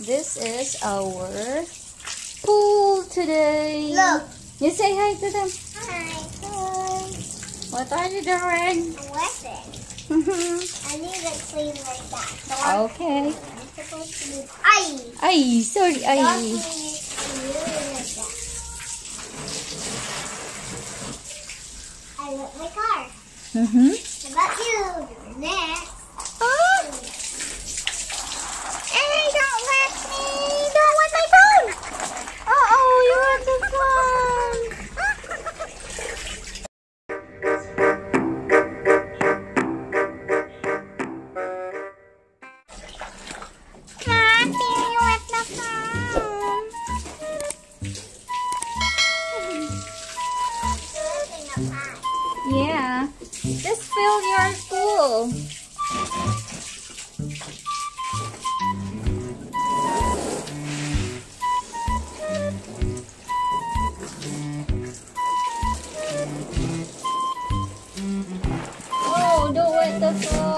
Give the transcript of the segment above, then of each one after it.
This is our pool today. Look. You say hi to them. Hi. Hi. What are you doing? What's it? I need it clean like that. One okay. I'm supposed to do. Ay! Ay, sorry. Don't Ay. clean it really like that. I lit my car. Mm-hmm. How about you? Next. 的歌。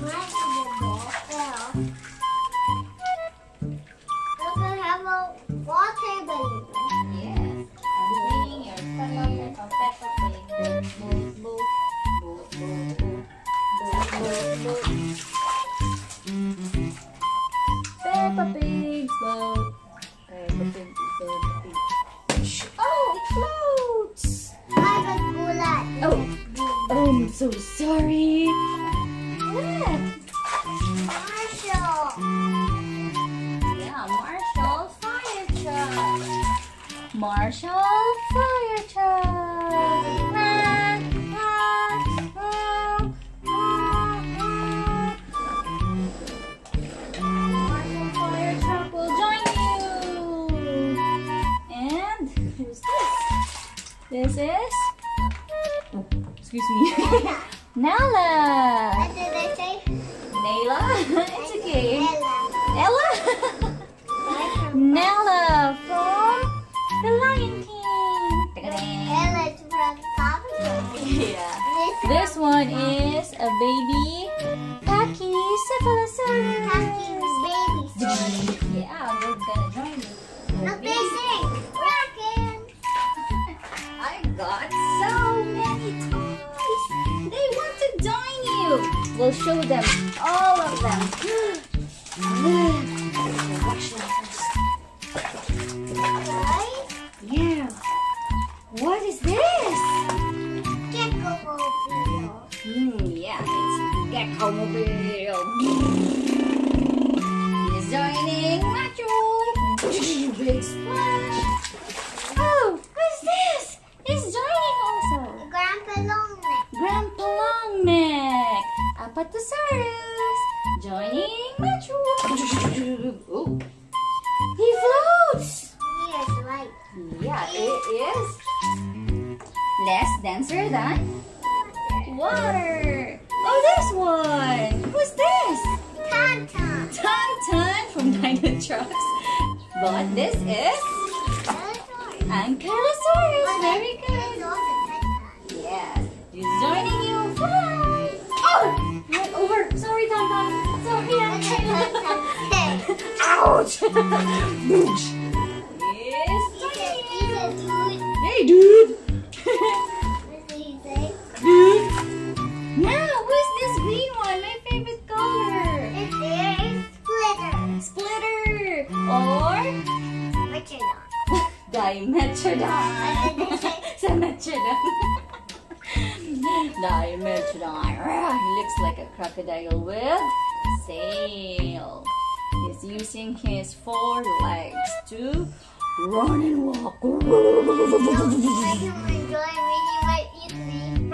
Wow. You. And who's this? This is. Oh, excuse me. Nala. What did I say? Nayla. it's okay. Ella. Ella. Nella This one is a baby Pachycephalosaurus. Talking baby. Yeah, we're gonna join you. Look, they sing. Rockin'. I got so many toys. They want to join you. We'll show them all of them. it's. He's joining Machoo. Big splash. Oh, what's this? He's joining also. Grandpa Longneck. Grandpa Longneck. Apatosaurus. Joining Machoo. Dinotrux. But this is Ankylosaurus. Very good. Yes. He's joining you. Bye. Oh, went over. Sorry, Ton-Ton. Sorry, Ankylo. Ouch. Boosh. Yes. Hey, dude. dude. Or Dimetrodon. Symmetrodon. Dimetrodon. He looks like a crocodile with sail. He's using his four legs to run and walk.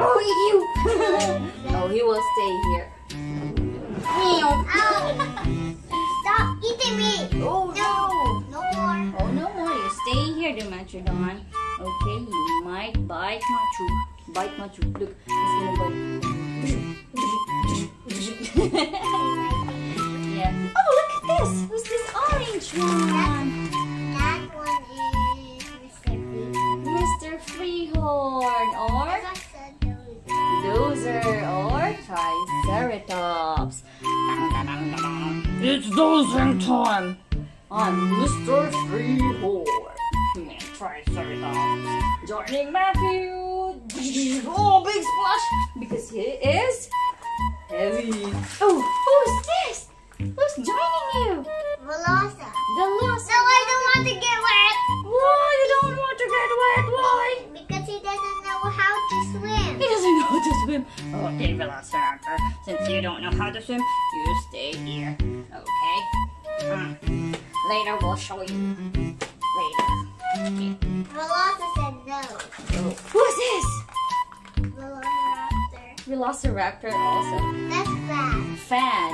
Oh, you! oh, he will stay here. Meow. Stop eating me! Oh no! No more. Oh no more, you stay here, Dimetrodon. Okay, you might bite Machoo. Bite Machoo. Look, he's I'm Mr. Threehorn and Triceratops. Joining Matthew. Oh, big splash because he is heavy. Oh, who's this? Who's joining you? Velosa. The lost. No, I don't want to get wet. Why you don't want to get wet? Why? Because he doesn't know how to swim. He doesn't know how to swim. Okay, Velociraptor. Since you don't know how to swim, you stay here. Later we'll show you. Later. Okay. Velosa said no. Oh. Who's this? Velociraptor. Velociraptor also. That's bad. Fan.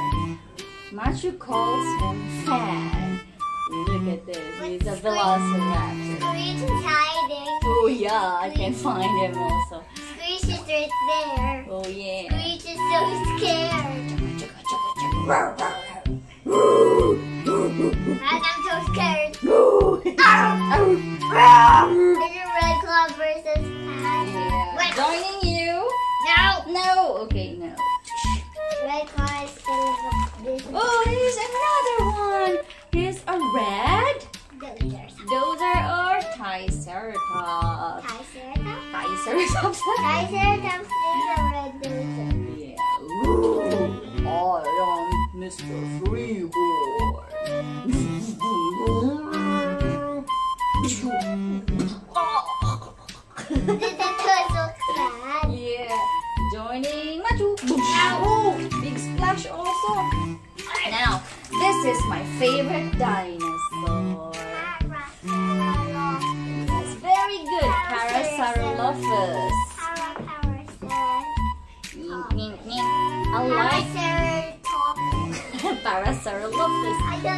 Machoo calls him Fan. Look at this. He's a Velociraptor. Screech is hiding. Oh yeah, I can find him also. Screech is right there. Oh yeah. Screech is so scared. And I'm so scared. Is it Red Claw versus Pat? Yeah. Red- Joining you. No! No. Okay, no. Red Claw is still in. Oh, here's another one. Here's a red Dozers. dozer or triceratops. Triceratops? Triceratops. Triceratops is a red dozer.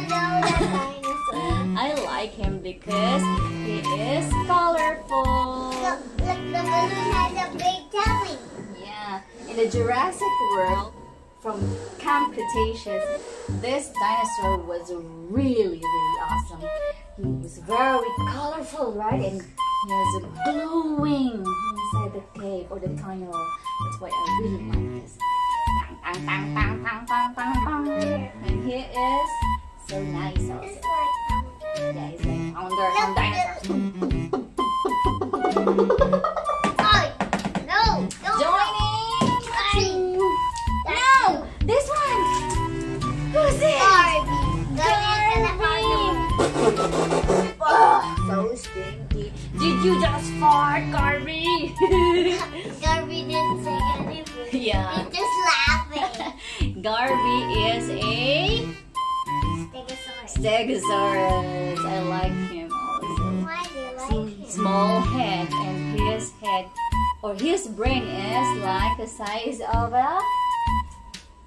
I like him because he is colorful. Look, the balloon has a big tummy. Yeah, in the Jurassic world, from Camp Cretaceous, this dinosaur was really, really awesome. He was very colorful, right? And he has a glowing inside the cave or the tunnel. That's why I really like this. And he is so nice also. Yeah, he's like founder from size of a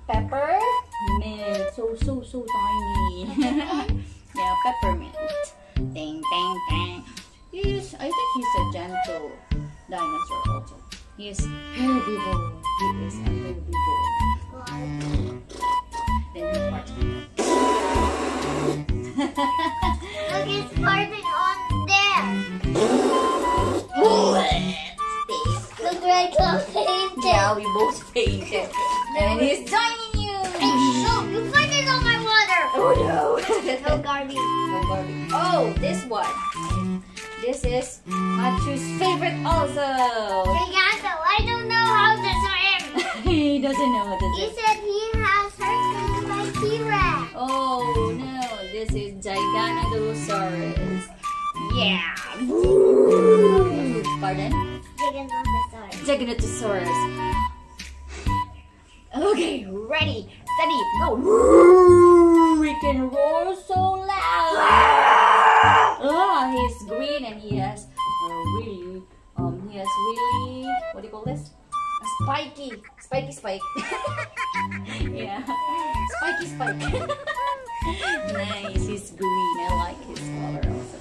peppermint. So so so tiny. yeah, peppermint. Ding ding ding. He's I think he's a gentle dinosaur also. He is herbivore. He is a herbivore. Then he part. Look, it's farting on there. Right close painted. yeah, we both fainted. And he's joining you. No, you farted on my water. Oh no. No garbage. No garbage. Oh, this one. This is Matthew's favorite also. Giganto, I don't know how to swim. he doesn't know what this is. He said he has hurt by T-Rex. Oh no, this is Giganotosaurus. Yeah. Pardon? Giganotosaurus. Giganotosaurus. Okay, ready, steady, go. We can roar so loud. Ah, he's green and he has really, um, he has really, what do you call this? A spiky, spiky spike. yeah, spiky spike. nice, he's green. I like his color also.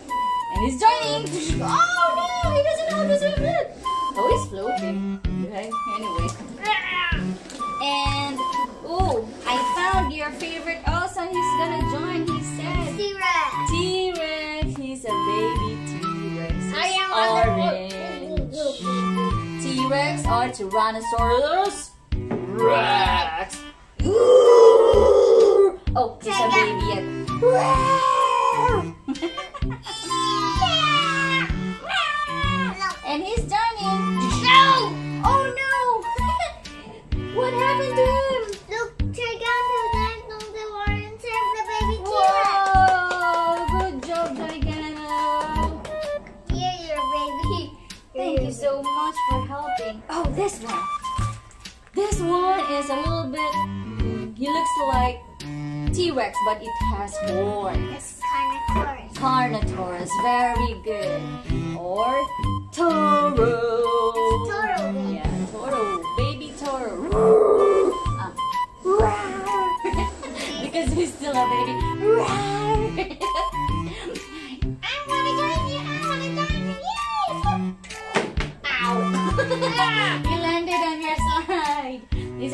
And he's joining. Oh no, he doesn't know how to swim. Oh, he's floating. Okay, anyway. And oh, I found your favorite oh, also. He's gonna join. He said T-Rex. T-Rex. He's a baby T-Rex. I am orange. T-Rex or Tyrannosaurus Rex. Oh, he's a baby this one. This one is a little bit. mm, He looks like T-Rex, but it has horns. It's Carnotaurus. Carnotaurus, very good. Or Toro. Toro, baby. Yeah, Toro, baby Toro. Ah. because he's still a baby.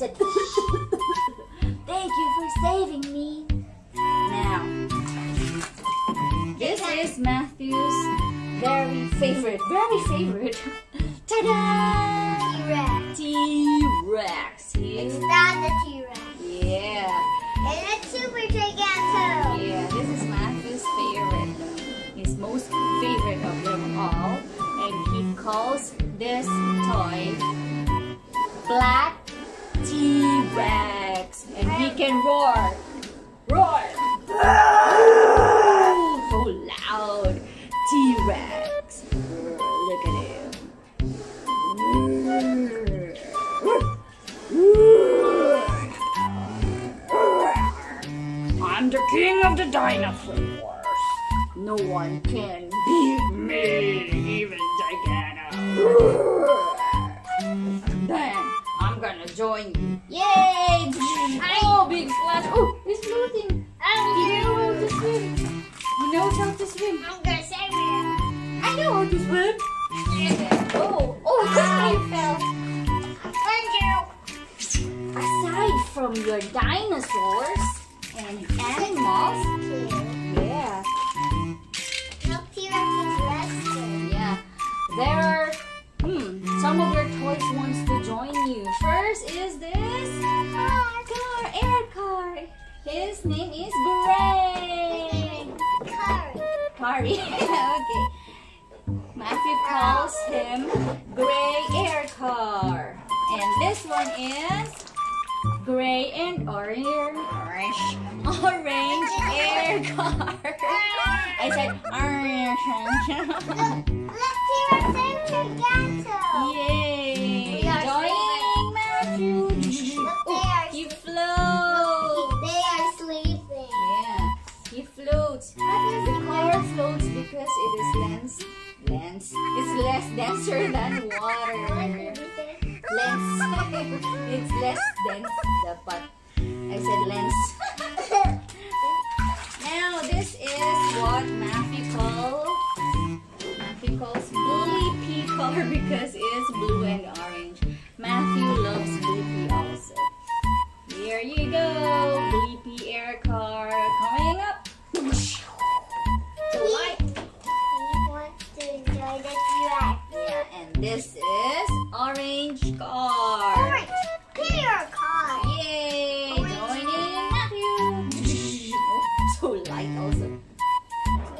He can roar, roar, so loud. T-Rex, look at him. I'm the king of the dinosaurs. No one can swim. I'm gonna you. I know how to swim. Oh, oh, how you fell. Thank you. Aside from your dinosaurs and animals, yeah, Look, T-Rex is resting. yeah, there are hmm, some of your toys wants to join you. First is this car, car, air car. His name is Gray. Kari. okay. Matthew calls him gray air car. And this one is gray and orange orange orange air car. I said orange. Look, T-Rex and it's less dense. Dapat.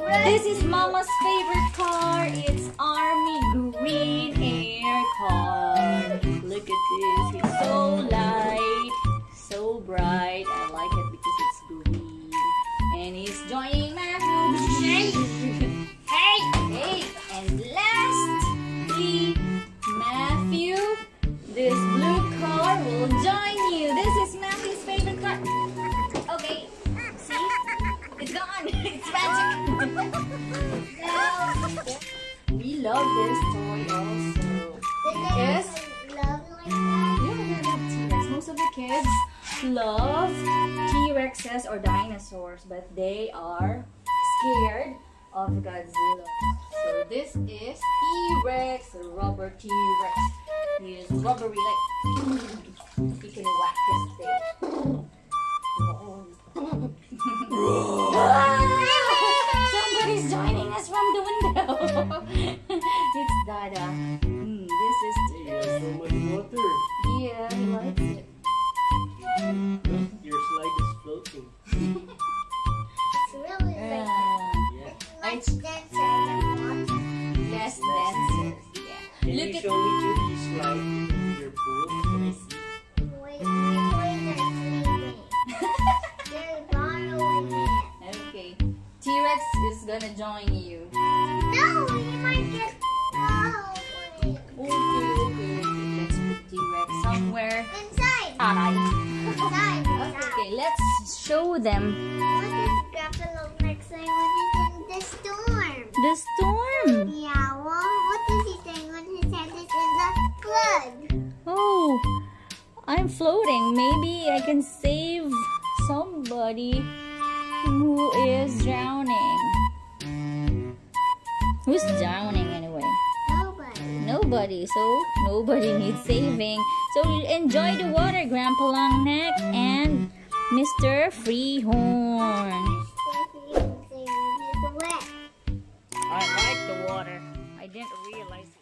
This is Mama's favorite car. It's Army Green Air Car. Or dinosaurs, but they are scared of Godzilla. So this is T-Rex, rubber T-Rex. He is rubbery like he can whack his tail. Somebody's joining us from the window. it's Dada. Mm, this is There's so much water. yeah, he likes the storm. Yeah, well, what does he say when his head is in the flood? Oh, I'm floating. Maybe I can save somebody who is drowning. Who's drowning anyway? Nobody. Nobody, so nobody needs saving. So enjoy the water, Grandpa Longneck and Mr. Threehorn. Didn't realize